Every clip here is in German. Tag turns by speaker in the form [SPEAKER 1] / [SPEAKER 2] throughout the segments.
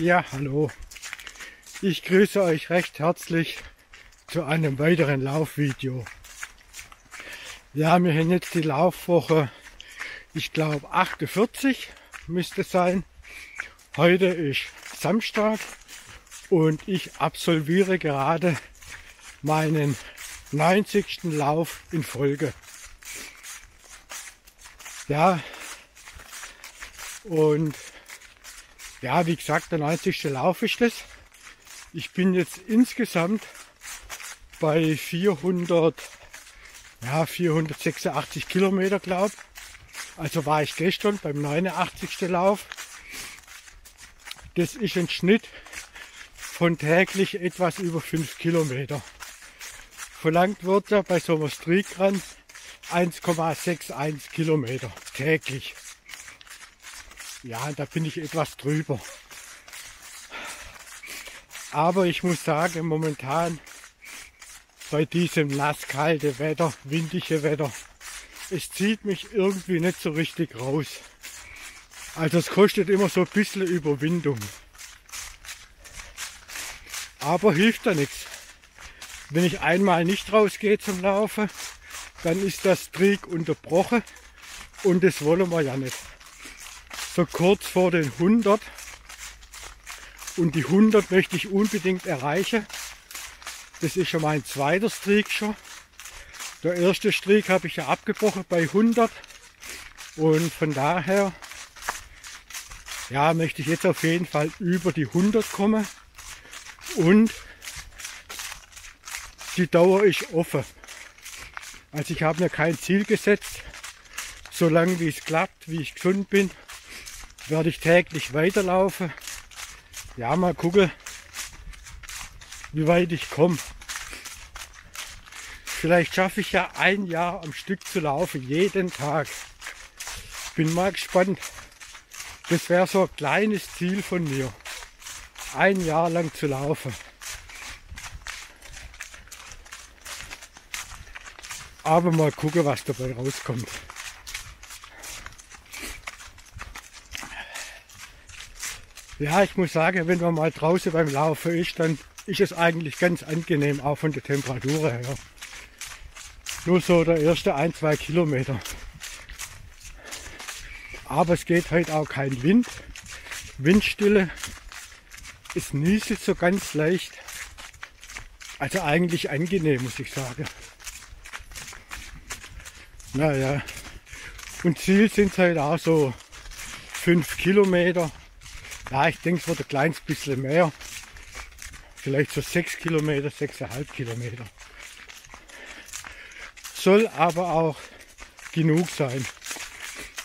[SPEAKER 1] Ja, hallo. Ich grüße euch recht herzlich zu einem weiteren Laufvideo. Ja, wir haben jetzt die Laufwoche, ich glaube 48 müsste sein. Heute ist Samstag und ich absolviere gerade meinen 90. Lauf in Folge. Ja, und ja, wie gesagt, der 90. Lauf ist das. Ich bin jetzt insgesamt bei 400, ja, 486 Kilometer, glaube Also war ich gestern beim 89. Lauf. Das ist ein Schnitt von täglich etwas über 5 Kilometer. Verlangt wird ja bei so einem Streakrun 1,61 Kilometer täglich. Ja, da bin ich etwas drüber. Aber ich muss sagen, momentan bei diesem nasskalte Wetter, windige Wetter, es zieht mich irgendwie nicht so richtig raus. Also es kostet immer so ein bisschen Überwindung. Aber hilft da nichts. Wenn ich einmal nicht rausgehe zum Laufen, dann ist das Trick unterbrochen und das wollen wir ja nicht so kurz vor den 100. Und die 100 möchte ich unbedingt erreichen. Das ist schon mein zweiter Streak schon. Der erste Streak habe ich ja abgebrochen bei 100. Und von daher ja, möchte ich jetzt auf jeden Fall über die 100 kommen. Und die Dauer ist offen. Also ich habe mir kein Ziel gesetzt. Solange wie es klappt, wie ich gesund bin, werde ich täglich weiterlaufen. Ja, mal gucken, wie weit ich komme. Vielleicht schaffe ich ja ein Jahr am Stück zu laufen, jeden Tag. Bin mal gespannt. Das wäre so ein kleines Ziel von mir. Ein Jahr lang zu laufen. Aber mal gucken, was dabei rauskommt. Ja, ich muss sagen, wenn man mal draußen beim Laufen ist, dann ist es eigentlich ganz angenehm, auch von der Temperatur her. Nur so der erste ein, zwei Kilometer. Aber es geht heute auch kein Wind. Windstille. Es nieselt so ganz leicht. Also eigentlich angenehm, muss ich sagen. Naja. Und Ziel sind halt auch so fünf Kilometer. Ja, ich denke, es wird ein kleines bisschen mehr. Vielleicht so sechs Kilometer, sechseinhalb Kilometer. Soll aber auch genug sein.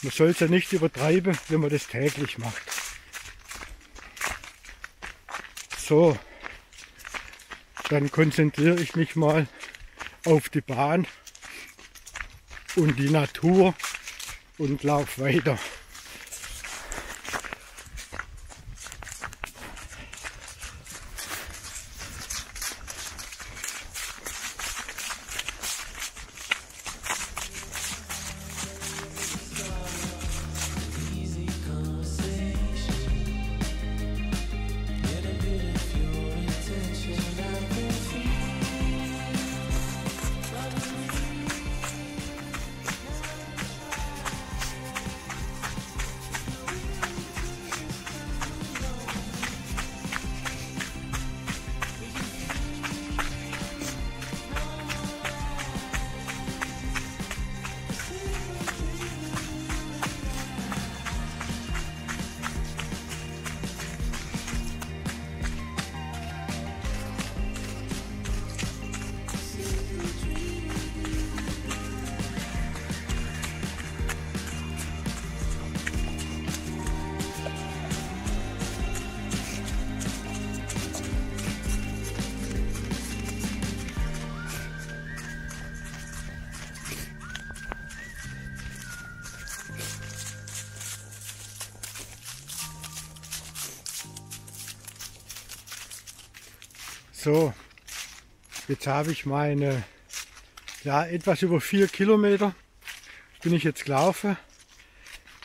[SPEAKER 1] Man soll es ja nicht übertreiben, wenn man das täglich macht. So, dann konzentriere ich mich mal auf die Bahn und die Natur und laufe weiter. So, jetzt habe ich meine, ja, etwas über vier Kilometer bin ich jetzt gelaufen.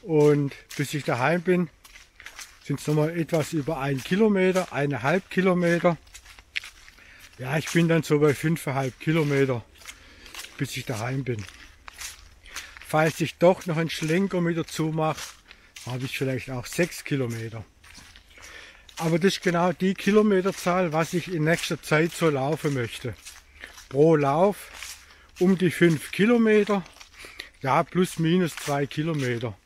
[SPEAKER 1] Und bis ich daheim bin, sind es nochmal etwas über ein Kilometer, eineinhalb Kilometer. Ja, ich bin dann so bei fünfeinhalb Kilometer, bis ich daheim bin. Falls ich doch noch einen Schlenker mit dazu mache, habe ich vielleicht auch sechs Kilometer. Aber das ist genau die Kilometerzahl, was ich in nächster Zeit so laufen möchte. Pro Lauf um die fünf Kilometer, ja plus minus zwei Kilometer.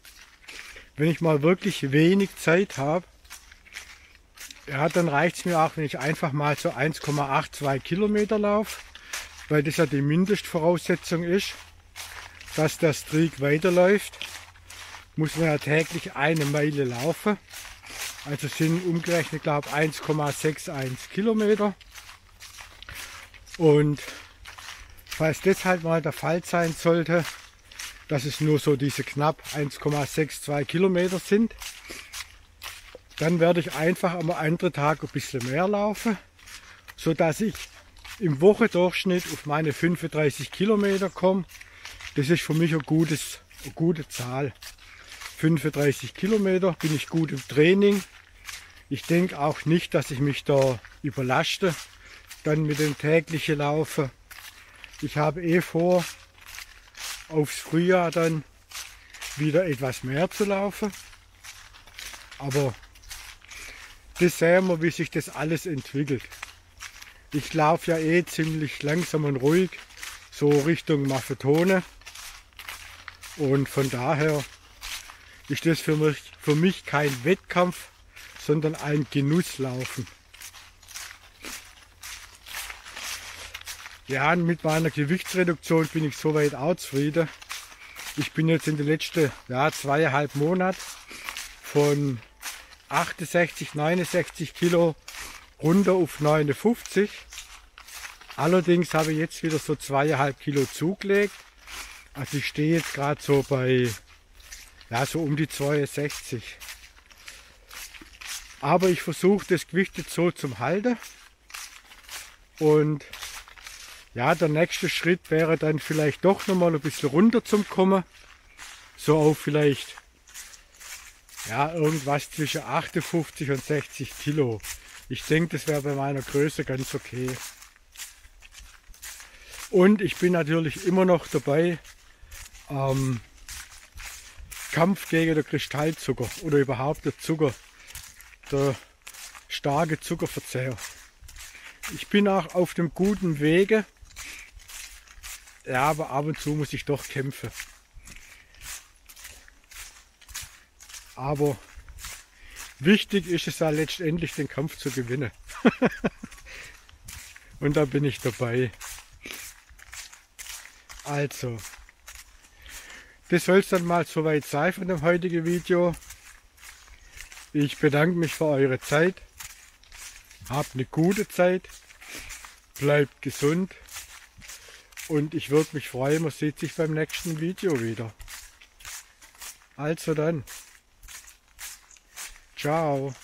[SPEAKER 1] Wenn ich mal wirklich wenig Zeit habe, ja, dann reicht es mir auch, wenn ich einfach mal so 1,82 Kilometer laufe, weil das ja die Mindestvoraussetzung ist, dass der Streak weiterläuft, muss man ja täglich eine Meile laufen. Also sind umgerechnet, glaube ich, 1,61 Kilometer. Und falls das halt mal der Fall sein sollte, dass es nur so diese knapp 1,62 Kilometer sind, dann werde ich einfach am anderen Tag ein bisschen mehr laufen, so dass ich im Wochendurchschnitt auf meine 35 Kilometer komme. Das ist für mich ein gutes, eine gute Zahl. 35 Kilometer bin ich gut im Training. Ich denke auch nicht, dass ich mich da überlaste, dann mit dem täglichen Laufen. Ich habe eh vor, aufs Frühjahr dann wieder etwas mehr zu laufen. Aber das sehen wir, wie sich das alles entwickelt. Ich laufe ja eh ziemlich langsam und ruhig, so Richtung Maffetone. Und von daher ist das für mich, für mich kein Wettkampf, sondern ein Genusslaufen. Ja, mit meiner Gewichtsreduktion bin ich soweit auch zufrieden. Ich bin jetzt in den letzten ja, zweieinhalb Monaten von 68, 69 Kilo runter auf 59. Allerdings habe ich jetzt wieder so zweieinhalb Kilo zugelegt. Also ich stehe jetzt gerade so bei ja, so um die 62. Aber ich versuche das Gewicht jetzt so zum Halten. Und ja, der nächste Schritt wäre dann vielleicht doch nochmal ein bisschen runter zum Kommen. So auf vielleicht ja, irgendwas zwischen 58 und 60 Kilo. Ich denke, das wäre bei meiner Größe ganz okay. Und ich bin natürlich immer noch dabei, ähm, Kampf gegen den Kristallzucker oder überhaupt der Zucker, der starke Zuckerverzehr. Ich bin auch auf dem guten Wege, ja, aber ab und zu muss ich doch kämpfen. Aber wichtig ist es ja letztendlich den Kampf zu gewinnen. Und da bin ich dabei. Also, das soll es dann mal soweit sein von dem heutigen Video. Ich bedanke mich für eure Zeit. Habt eine gute Zeit. Bleibt gesund. Und ich würde mich freuen, man sieht sich beim nächsten Video wieder. Also dann. Ciao.